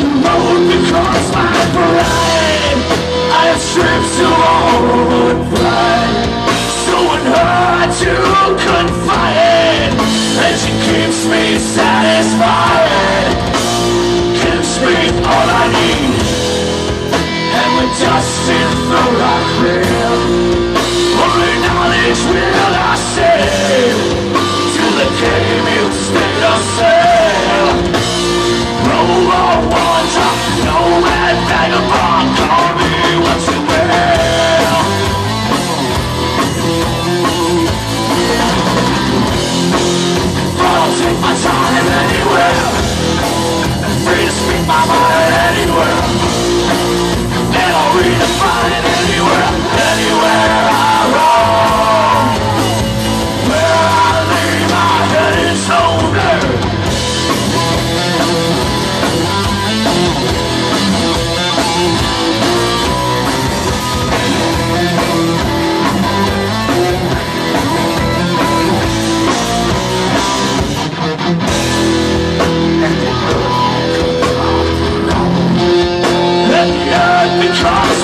the road my pride I have stripped of all pride. So to confide And she keeps me sad lost.